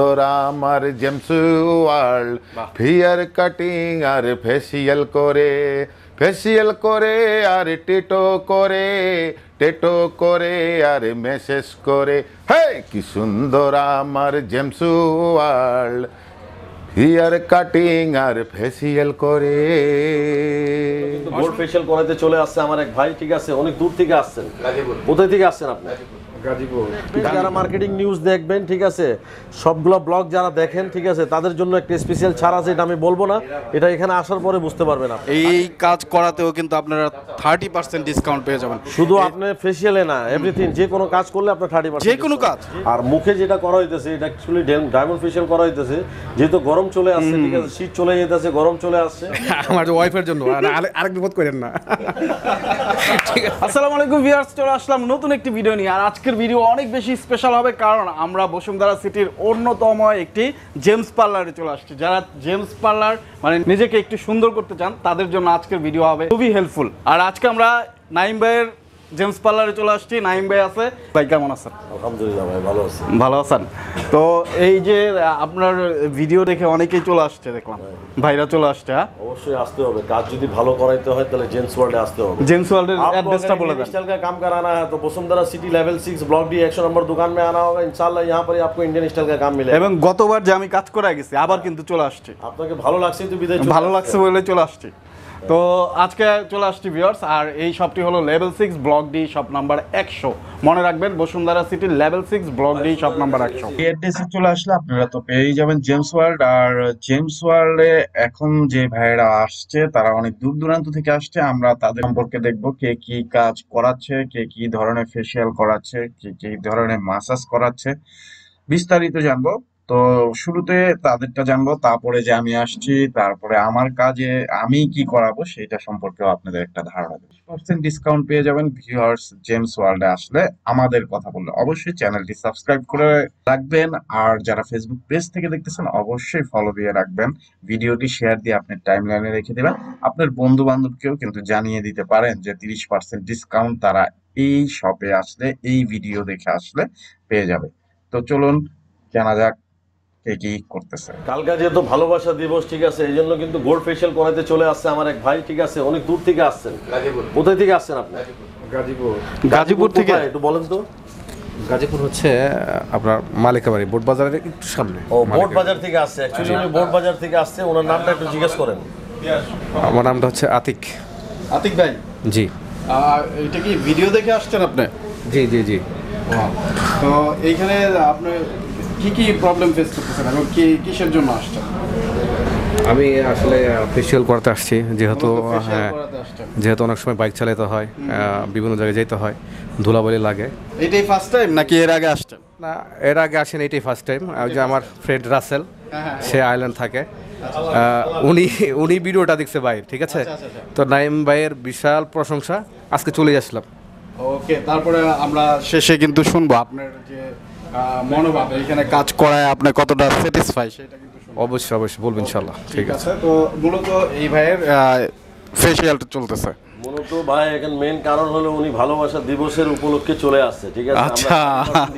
তোরা আমার James world hair cutting আর ফেসিয়াল করে ফেসিয়াল করে আর টেটো করে টেটো করে আর মেসেজ করে। হে কি সুন্দর আমার জেমস ওয়ার্ল্ড হেয়ার কাটিং আর ফেসিয়াল করে। গোল্ড ফেশিয়াল করাতে চলে আসছে আমার এক ভাই ঠিক আছে? অনেক দূর থেকে আসছেন। কোথায় থেকে আসছেন আপনি? যারা মার্কেটিং নিউজ দেখবেন ঠিক আছে সবগুলো ব্লগ যারা দেখেন ঠিক আছে তাদের জন্য একটা স্পেশাল ছাড় আছে এটা আমি বলব না। এটা এখানে আসার পরে বুঝতে পারবেন আপনি। এই কাজ করাতেও কিন্তু আপনারা থার্টি পার্সেন্ট ডিসকাউন্ট পেয়ে যাবেন। শুধু আপনি ফেসিয়ালে না এভরিথিং যে কোনো কাজ করলে আপনার থার্টি যে কোনো কাজ? আর মুখে যেটা করা হইতেছে এটা অ্যাকচুয়ালি ডায়মন্ড ফেশিয়াল করা হইতেছে যেহেতু গরম চলে আসছে ঠিক আছে শীত চলে যেতেছে গরম চলে আসছে। আমার ওয়াইফের জন্য আরেক বিপদ করেন না। আসসালামু আলাইকুম ভিউয়ার্স চলে আসলাম নতুন একটি ভিডিও নিয়ে। আর আজকের ভিডিও অনেক বেশি স্পেশাল হবে কারণ আমরা বসুন্ধরা সিটির অন্যতম একটি জেমস পার্লারে চলে আসছি। যারা জেমস পার্লার মানে নিজেকে একটু সুন্দর করতে চান, তাদের জন্য আজকের ভিডিও হবে খুবই হেল্পফুল আর আজকে আমরা নাইম ভাইয়ের জেমস পার্লারে চলে আসছি নাইম ভাই আছে ভাই কেমন আছেন আলহামদুলিল্লাহ ভাই ভালো আছে ভালো আছেন তো এই যে আপনার ভিডিও দেখে অনেকেই চলে আসছে দেখলাম ভাইরা চলে আসছে হ্যাঁ অবশ্যই আসতে হবে কাজ যদি ভালো করাইতে হয় তাহলে জেন্টস ওয়ার্ল্ডে আসতে হবে জেমস ওয়ার্ল্ডের आपको অ্যাড্রেসটা अगर বলে इंडियन দেন स्टाइल का काम कराना है तो Vasundhara city level six block D एक नंबर दुकान में आना होगा इंशाल्लाह यहाँ पर ही आपको इंडियन स्टाइल का काम मिलेगा এবং গতবার যে আমি কাজ করে গেছি আবার কিন্তু চলে আসছি আপনাকে ভালো লাগছে তো বিদায় চলে ভালো আসছে। লাগছে বলে চলে আসছি তো আজকে চলে আসছি ভিউয়ার্স আর এই শপটি হলো level six block D shop number একশো। মনে রাখবেন, বসুন্ধরা সিটির level six block D shop number একশো। এই অ্যাড্রেসে চলে আসলে আপনারা তো পেয়েই যাবেন জেমস ওয়ার্ল্ড আর জেমস ওয়ার্ল্ডে এখন যে ভাইয়েরা আসছে, তারা অনেক দূর দূরান্ত থেকে আসছে, আমরা তাদের সম্পর্কে দেখব কে কি কাজ করাচ্ছে, কে কি ধরনের ফেসিয়াল করাচ্ছে, কে কি ধরনের মাসাজ করাচ্ছে। বিস্তারিত জানব। তো শুরুতে তাদেরটা জানব, তারপরে যে আমি আসছি, তারপরে আমার কাজে আমি কি করাবো সেটা সম্পর্কেও আপনাদের একটা ধারণা দেবো। পার্সেন্ট ডিসকাউন্ট পেয়ে যাবেন ভিউয়ার্স জেমস ওয়ার্ল্ডে আসলে আমাদের কথা বললে। অবশ্যই চ্যানেলটি সাবস্ক্রাইব করে রাখবেন আর যারা ফেসবুক পেজ থেকে দেখতেছেন অবশ্যই ফলো দিয়ে রাখবেন। ভিডিওটি শেয়ার দিয়ে আপনার টাইম লাইনে রেখে দেবেন। আপনার বন্ধু বান্ধবকেও কিন্তু জানিয়ে দিতে পারেন যে তিরিশ পার্সেন্ট ডিসকাউন্ট তারা এই শপে আসলে, এই ভিডিও দেখে আসলে পেয়ে যাবে। তো চলুন, জানা যাক কে কি করতেছে। কালকা যেহেতু ভালোবাসা দিবস ঠিক আছে এই জন্য কিন্তু গোল্ড ফেশিয়াল করাতে চলে আসছে আমার এক ভাই ঠিক আছে অনেক দূর থেকে আসছেন। কোথায় থেকে আসছেন আপনি? গাজীপুর। থেকে? একটু বলেন তো। গাজীপুর হচ্ছে আপনার মালিকাবাড়ি বোট বাজারের একটু সামনে। ও বোট বাজার থেকে আসছে। অ্যাকচুয়ালি উনি বোট বাজার থেকে আসছে ওনার নামটা একটু জিজ্ঞেস করেন। আমার নামটা হচ্ছে আতিক। আতিক ভাই? জি। আর এটা কি ভিডিও দেখে আসছেন আপনি? জি জি জি। তো এইখানে আপনি কি কি প্রবলেম ফেস করতেছেন এবং কি কিসের জন্য আসছেন? আমি আসলে ফেসিয়াল করতে আসছি যেহেতু হ্যাঁ যেহেতু অনেক সময় বাইক চালাতে হয় বিভিন্ন জায়গায় যেতে হয় ধুলাবালি লাগে। এটাই ফার্স্ট টাইম নাকি এর আগে আসছেন? না এর আগে আসেন এটাই ফার্স্ট টাইম যে আমার ফ্রেন্ড রাসেল সে আইল্যান্ড থাকে। উনি উনি ভিডিওটা দেখছে ভাই ঠিক আছে? তো নাইম ভাইয়ের বিশাল প্রশংসা আজকে চলে আসলাম। ওকে তারপরে আমরা শেষে কিন্তু শুনব আপনার যে মনোভাব এখানে কাজ করায় আপনি কতটা স্যাটিসফাই সেটা কিন্তু অবশ্যই অবশ্যই ইনশাল্লাহ ঠিক আছে তো মূলত এই ভাইয়ের ফেসিয়ালটা চলতেছে। মূলত ভাই এখন মেন কারণ হলো উনি ভালোবাসা দিবসের উপলক্ষে চলে আসছে ঠিক আছে? আচ্ছা।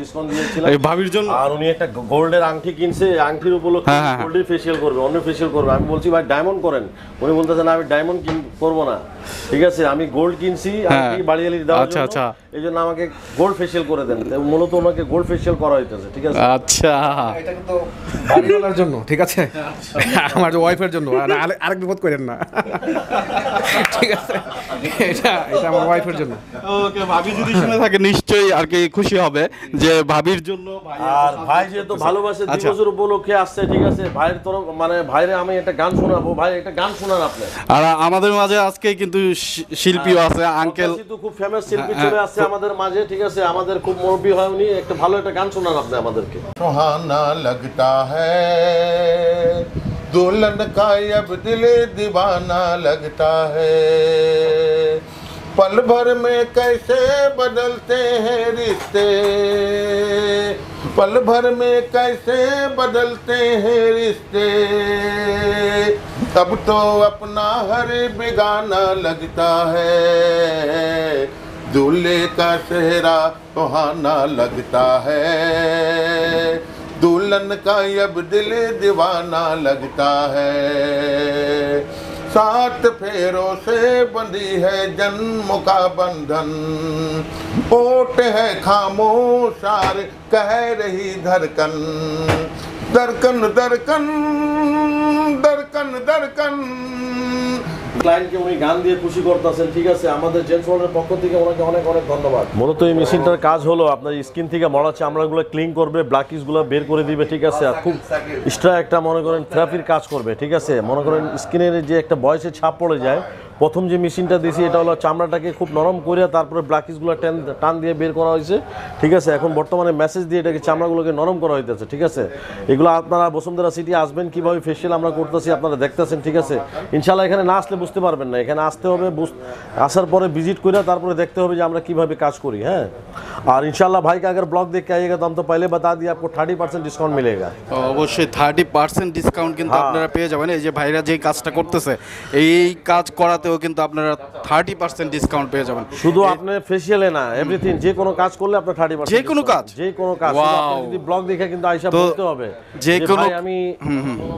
ডিসকাউন্ট দিয়েছিলাম। এই ভাবির জন্য? আর উনি একটা গোল্ডের আংটি কিনছে আংটির উপলক্ষে হ্যাঁ, হ্যাঁ, হ্যাঁ। গোল্ডের ফেসিয়াল করবে অন্য ফেসিয়াল করবে। আমি বলছি ভাই ডায়মন্ড করেন। উনি বলতেছে না আমি ডায়মন্ড করব না। ঠিক আছে আমি গোল্ড কিনছি আংটি বাড়িয়ালি দেওয়ার আচ্ছা, আচ্ছা। এই জন্য আমাকে গোল্ড ফেসিয়াল করে দেন। মূলত ওনাকে গোল্ড ফেসিয়াল করা হইতেছে ঠিক আছে? আচ্ছা। এটা কিন্তু বাড়িওয়ালার জন্য ঠিক আছে? আমার ওয়াইফের জন্য আর আরেক বিপদ করেন না। ঠিক আছে? এটা এটা আমার ওয়াইফের জন্য। ওকে ভাবি যদি শুনে থাকে নিশ্চয়ই আর কি খুশি হবে যে ভাবির জন্য আর ভাই যেহেতু ভালোবাসে আচ্ছা। দিবসের উপলক্ষে আসছে ঠিক আছে? ভাইয়ের তরফ মানে ভাইরে আমি একটা গান শোনাবো। ভাই একটা গান শোনান আপনি। আর আমাদের মাঝে আজকে কিন্তু শিল্পীও আছে আঙ্কেল তো খুব ফেমাস শিল্পী হ্যাঁ, চলে আসছে আমাদের মাঝে ঠিক আছে আমাদের খুব মুরব্বী হয় উনি একটা ভালো একটা গান শোনান আপনি আমাদেরকে सुहाना लगता है दुल्हन का अब दिल दीवाना लगता है पल भर में कैसे बदलते हैं रिश्ते पल भर में कैसे बदलते हैं रिश्ते तब तो अपना हर बेगाना लगता है दूल्हे का चेहरा सुहाना लगता है। दुल्हन का अब दिल दीवाना लगता है। सात फेरों से बंधी है जन्म का बंधन। ओट है खामोशार, कह रही धड़कन। दरकन दरकन दरकन दरकन ক্লায়েন্টকে উনি গান দিয়ে খুশি করতেছেন, ঠিক আছে, আমাদের জেন্টস ওয়ার্ল্ডের পক্ষ থেকে ওনাকে অনেক অনেক ধন্যবাদ। মূলত এই মেশিনটার কাজ হলো, আপনার স্কিন থেকে মরা চামড়াগুলো ক্লিন করবে ব্ল্যাকিসগুলো বের করে দিবে, ঠিক আছে, আর খুব এক্সট্রা একটা, মনে করেন থেরাপির কাজ করবে, ঠিক আছে। মনে করেন স্কিনের যে একটা বয়সে ছাপ পড়ে যায় প্রথম যে মেশিনটা দিয়েছি এটা হলো চামড়াটাকে খুব নরম করে তারপরে ব্ল্যাকিসগুলো টান টান দিয়ে বের করা হয়েছে ঠিক আছে এখন বর্তমানে মেসেজ দিয়ে এটাকে চামড়াগুলোকে নরম করা হইতেছে ঠিক আছে এগুলো আপনারা বসুন্ধরা সিটি আসবেন কিভাবে ফেসিয়াল আমরা করতেছি আপনারা দেখতেছেন ঠিক আছে ইনশাল্লাহ এখানে না আসলে বুঝতে পারবেন না এখানে আসতে হবে বুঝ- আসার পরে ভিজিট করে তারপরে দেখতে হবে যে আমরা কিভাবে কাজ করি হ্যাঁ আর इंशाल्लाह भाई का अगर ब्लॉग देख के आइएगा तो हम तो पहले बता दिए आपको थर्टी परसेंट डिस्काउंट मिलेगा অবশ্যই থার্টি পার্সেন্ট ডিসকাউন্ট কিন্তু হ্যাঁ। আপনারা পেয়ে যাবেন এই যে ভাইরা যে কাজটা করতেছে এই কাজ তাতেও কিন্তু আপনারা থার্টি পার্সেন্ট ডিসকাউন্ট পেয়ে যাবেন। শুধু আপনার ফেসিয়ালে না এভরিথিং যে কোনো কাজ করলে আপনার থার্টি যে কোনো কাজ। যে কোনো কাজ যদি ব্লগ দেখে কিন্তু আইসা বলতে হবে যে কোনো আমি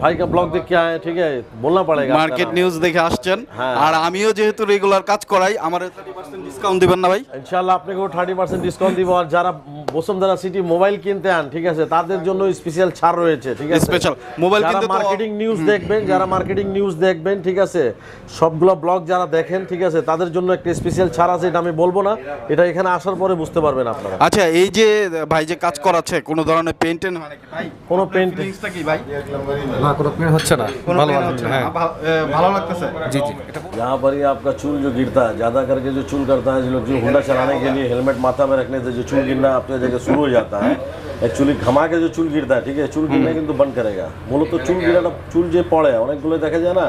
ভাইকে ব্লগ দেখে ঠিক আছে বললাম পারে মার্কেট নিউজ দেখে আসছেন। হ্যাঁ। আর আমিও যেহেতু রেগুলার কাজ করাই আমার থার্টি পার্সেন্ট ডিসকাউন্ট দিবেন না ভাই। ইনশাআল্লাহ আপনাকেও থার্টি পার্সেন্ট ডিসকাউন্ট দিব। আর যারা বসুন্ধরা সিটি মোবাইল কিনতে আন ঠিক আছে তাদের জন্য স্পেশাল ছাড় রয়েছে ঠিক আছে। স্পেশাল মোবাইল কিনতে মার্কেটিং নিউজ দেখবেন যারা মার্কেটিং নিউজ দেখবেন ঠিক আছে সবগুলো ব্লগ যারা দেখেন ঠিক আছে তাদের জন্য একটা স্পেশাল ছাড় আছে এটা আমি বলবো না এটা এখানে আসার পরে বুঝতে পারবেন আপনারা আচ্ছা এই যে ভাই যে কাজ করাচ্ছে কোনো ধরনের পেন্টেন হয় নাকি ভাই কোনো পেন্ট ফিলিংসটা কি ভাই না কোনো পেন হচ্ছে না কোনো ভালো pain ভালো হচ্ছে না? হ্যাঁ ভা- এ, ভালো লাগতেছে জি জি এটা यहाँ पर ही आपका चूल जो गिरता है ज़्यादा करके जो चूल करता है जो लोग जो हुंडा चलाने के लिए हेलमेट माथा में रखने से जो चूल गिरना अपने जगह शुरू हो जाता है एक्चुअली घमा के जो चूल गिरता है ठीक है चूल गिरने কিন্তু বন্ধ করেগা মূলত চুল গিরাটা চুল যে পড়ে অনেকগুলো দেখা যায় না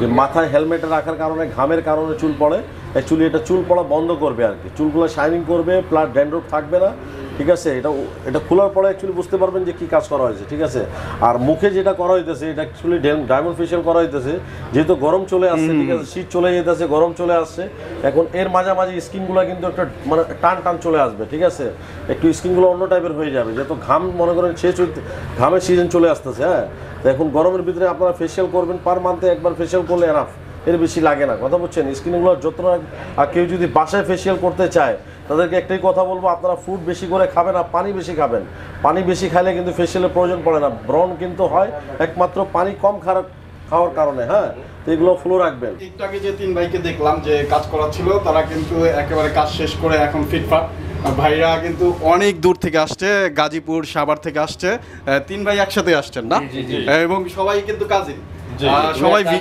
যে মাথায় হেলমেট রাখার কারণে ঘামের কারণে চুল পড়ে। অ্যাকচুয়ালি এটা চুল পড়া বন্ধ করবে আর কি। চুলগুলো শাইনিং করবে প্লাস ড্যান্ড্রফ থাকবে না ঠিক আছে? এটা এটা খোলার পরে অ্যাকচুয়ালি বুঝতে পারবেন যে কি কাজ করা হয়েছে ঠিক আছে? আর মুখে যেটা করা হইতেছে এটা অ্যাকচুয়ালি ডায়মন্ড ফেশিয়াল করা হইতেছে যেহেতু গরম চলে আসছে ঠিক আছে? শীত চলে যেতেছে গরম চলে আসছে। এখন এর মাঝামাঝি স্কিনগুলো কিন্তু একটা মানে টান টান চলে আসবে ঠিক আছে? একটু স্কিনগুলো অন্য টাইপের হয়ে যাবে। যেহেতু ঘাম মনে করেন শেষ ঘামের সিজন চলে আসতেছে হ্যাঁ? এখন গরমের ভিতরে আপনারা ফেসিয়াল করবেন পার মান্থে একবার ফেশিয়াল করলে এনাফ এর বেশি লাগে না। কথা বলছেন, স্কিনগুলোর যত্ন আর কেউ যদি বাসায় ফেসিয়াল করতে চায়, তাদেরকে একটাই কথা বলব, আপনারা ফুড বেশি করে খাবেন আর পানি বেশি খাবেন। পানি বেশি খাইলে কিন্তু ফেসিয়ালের প্রয়োজন পড়ে না। ব্রণ কিন্তু হয় একমাত্র পানি কম খারাপ খাওয়ার কারণে হ্যাঁ? তো এগুলো ফ্লো রাখবেন। আগে যে তিন ভাইকে দেখলাম যে কাজ করা ছিল তারা কিন্তু একেবারে কাজ শেষ করে এখন ফিটফাট ভাইরা কিন্তু অনেক দূর থেকে আসছে গাজীপুর সাভার থেকে আসছে। তিন ভাই একসাথে আসছেন না? এবং সবাই কিন্তু কাজে সবাই ভি-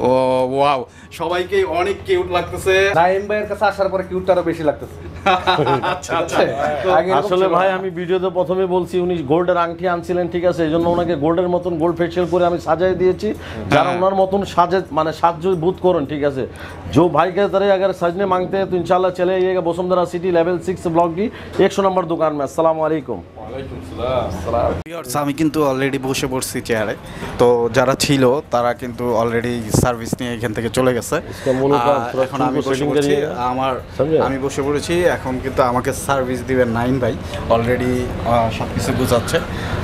ও ওয়াও সবাইকে অনেক কিউট লাগতেছে নাইম ভাইয়ের কাছে আসার পরে কিউটটা আরো বেশি লাগতেছে আচ্ছা আচ্ছা আগে এরকম আসলে ছিল ভাই না। আমি ভিডিওতে প্রথমে বলছি উনি গোল্ডের আংটি আনছিলেন ঠিক আছে এই জন্য ওনাকে গোল্ডের মতন গোল্ড ফেশিয়াল করে আমি সাজাই দিয়েছি যারা ওনার মতন সাজে মানে সাহায্য বুথ করেন ঠিক আছে जो भाई के तरह अगर सजने मांगते हैं तो इंशाल्लाह चले आइएगा Vasundhara city level six block की एक सौ नंबर दुकान में अस्सलाम वालेकुम Viewers, আমি কিন্তু অলরেডি বসে পড়ছি চেয়ারে তো যারা ছিল তারা কিন্তু অলরেডি সার্ভিস নিয়ে এখান থেকে চলে গেছে। এখন আমি আমার আমি বসে পড়েছি এখন কিন্তু আমাকে সার্ভিস দিবেন নাইন ভাই। অলরেডি সব কিছু বোঝাচ্ছে।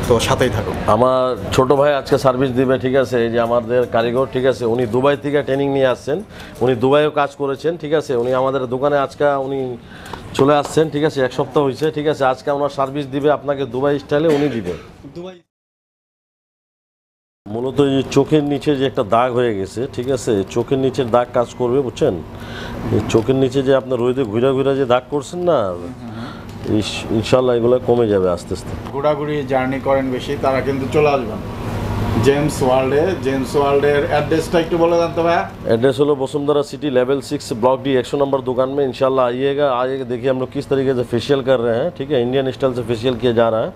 তো সাথেই থাকুন। আমার ছোট ভাই আজকে সার্ভিস দিবে ঠিক আছে? যে আমাদের কারিগর ঠিক আছে? উনি দুবাই থেকে ট্রেনিং নিয়ে আসছেন। উনি দুবাইও কাজ করেছেন ঠিক আছে? উনি আমাদের দোকানে আজকে উনি চলে আসছেন ঠিক আছে এক সপ্তাহ হয়েছে ঠিক আছে আজকে ওনার সার্ভিস দিবে আপনাকে দুবাই স্টাইলে উনি দিবে। মূলত এই যে চোখের নিচে যে একটা দাগ হয়ে গেছে ঠিক আছে চোখের নিচের দাগ কাজ করবে বুঝছেন? এই চোখের নিচে যে আপনার রোদে ঘুরে ঘুরে যে দাগ করছেন না ইনশাল্লাহ এগুলো কমে যাবে আস্তে আস্তে। ঘোরাঘুরি জার্নি করেন বেশি তারা কিন্তু চলে আসবেন জেমস ওয়ার্ল্ডে জেমস ওয়ার্ল্ডের অ্যাড্রেসটা একটু বলে দেন তো ভাইয়া एड्रेस होलो Vasundhara city level six block D एक सौ नंबर दुकान में इंशाल्लाह आइएगा आइएगा देखिए हम लोग किस तरीके से फेशियल कर रहे हैं ठीक है इंडियन स्टाइल से फेशियल किया जा रहा है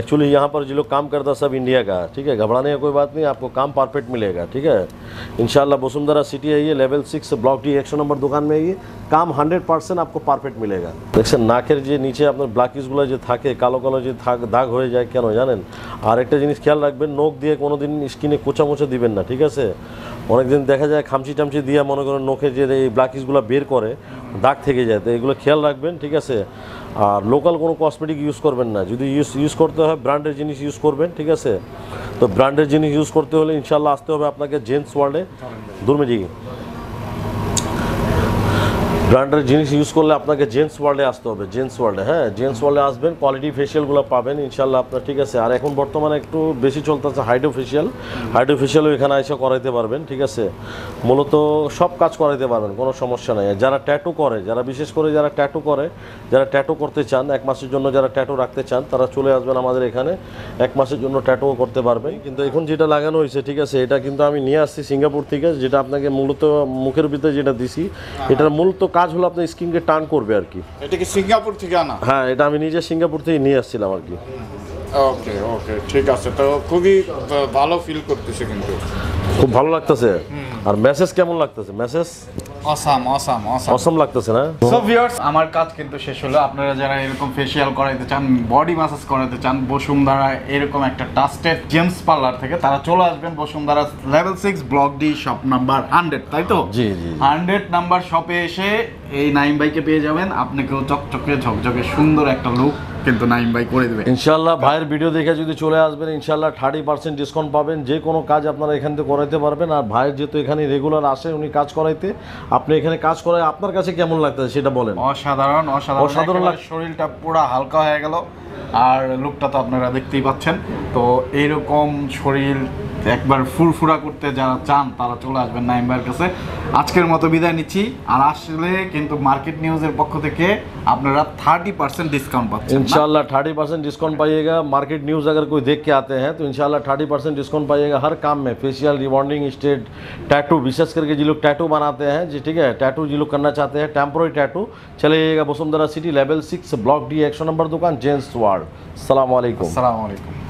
एक्चुअली यहाँ पर जो लोग काम करता है सब इंडिया का है ठीक है घबराने का कोई बात नहीं आपको काम परफेक्ट मिलेगा ठीक है इंशाल्लाह वसुंधरा सिटी आइए लेवल सिक्स ब्लॉक डी एक सौ नंबर दुकान में आइए কাম হান্ড্রেড পার্সেন্ট आपको পারফেক্ট মিলেগা দেখছেন নাকের যে নিচে আপনার ব্ল্যাকিসগুলো যে থাকে কালো কালো যে থাক দাগ হয়ে যায় কেন জানেন আর একটা জিনিস খেয়াল রাখবেন নখ দিয়ে কোনো দিন স্কিনে কোচা মোচা দিবেন না, ঠিক আছে? অনেকদিন দেখা যায় খামচি টামচি দিয়ে মনে করেন নখে যে এই ব্ল্যাকিসগুলো বের করে, দাগ থেকে যায়। তো এগুলো খেয়াল রাখবেন, ঠিক আছে? আর লোকাল কোনো কসমেটিক ইউজ করবেন না। যদি ইউজ ইউজ করতে হয় ব্র্যান্ডের জিনিস ইউজ করবেন, ঠিক আছে? তো ব্র্যান্ডের জিনিস ইউজ করতে হলে ইনশাল্লাহ আসতে হবে আপনাকে জেন্টস ওয়ার্ল্ডে দুর্মেজি। ব্র্যান্ডের জিনিস ইউজ করলে আপনাকে জেন্টস ওয়ার্ল্ডে আসতে হবে জেন্টস ওয়ার্ল্ডে হ্যাঁ? জেন্টস ওয়ার্ল্ডে আসবেন কোয়ালিটি ফেশিয়ালগুলো পাবেন ইনশাল্লাহ আপনার ঠিক আছে। আর এখন বর্তমানে একটু বেশি চলতেছে হাইড্রো ফেশিয়াল হাইড্রো ফেশিয়ালও এখানে এসে করাইতে পারবেন, ঠিক আছে? মূলত সব কাজ করাইতে পারবেন, কোনো সমস্যা নাই। যারা ট্যাটু করে, যারা বিশেষ করে যারা ট্যাটু করে, যারা ট্যাটু করতে চান, এক মাসের জন্য যারা ট্যাটু রাখতে চান, তারা চলে আসবেন আমাদের এখানে, এক মাসের জন্য ট্যাটুও করতে পারবেন। কিন্তু এখন যেটা লাগানো হয়েছে, ঠিক আছে, এটা কিন্তু আমি নিয়ে আসছি সিঙ্গাপুর থেকে, যেটা আপনাকে মূলত মুখের ভিতরে যেটা দিছি, এটার মূলত কাজ হলো আপনার স্কিনকে টার্ন করবে আর কি। এটা কি সিঙ্গাপুর থেকে আনা? হ্যাঁ এটা আমি নিজে সিঙ্গাপুর থেকে নিয়ে আসছিলাম আর কি। ওকে ওকে ঠিক আছে। তো খুবই ভালো ফিল করতেছে কিন্তু। খুব ভালো লাগতেছে? আর মেসেজ কেমন লাগতেছে? Massage awesome awesome awesome awesome লাগতেছে না? সো ভিউয়ার্স আমার কাজ কিন্তু শেষ হলো। আপনারা যারা এরকম ফেসিয়াল করাইতে চান বডি ম্যাসাজ করাইতে চান বসুন্ধরা এরকম একটা ট্রাস্টেড জেমস পার্লার থেকে তারা চলে আসবেন Bashundhara level six block D shop number hundred তাই তো? জি, জি, জি। হান্ড্রেড নাম্বার শপে এসে এই নাইম বাইকে পেয়ে যাবেন। আপনাকেও চকচকে ঝকঝকে সুন্দর একটা লুক কিন্তু নাইম বাই করে দেবে। ইনশাল্লাহ ভাইয়ের ভিডিও দেখে যদি চলে আসবেন ইনশাল্লাহ থার্টি পার্সেন্ট ডিসকাউন্ট পাবেন। যে কোনো কাজ আপনারা এখান থেকে করাইতে পারবেন। আর ভাইয়ের যেহেতু এখানে রেগুলার আসে উনি কাজ করাইতে আপনি এখানে কাজ করায় আপনার কাছে কেমন লাগতেছে সেটা বলেন। অসাধারণ অসাধারণ। অসাধারণ শরীরটা পুরো হালকা হয়ে গেল। আর লুকটা তো আপনারা দেখতেই পাচ্ছেন। তো এইরকম শরীর একবার ফুরফুরা করতে যারা চান তারা চলে আসবেন নাইম ভাইয়ের কাছে। আজকের মতো বিদায় নিচ্ছি। আর আসলে কিন্তু মার্কেট নিউজের পক্ষ থেকে আপনারা थर्टी परसेंट डिस्काउंट पाते हैं इंशाल्लाह थर्टी परसेंट डिस्काउंट पाइएगा मार्केट न्यूज़ अगर कोई देख के आते हैं तो इंशाल्लाह थर्टी परसेंट डिस्काउंट पाइएगा हर काम में फेशियल रिबॉन्डिंग स्टेट टैटू विशेष करके जो लोग टैटू बनाते हैं जी ठीक है टैटू जो लोग करना चाहते हैं टेम्प्रोरी टैटू चलेगा Bashundhara city level six block D action number दुकान जेंट्स वार्ड अल्लाम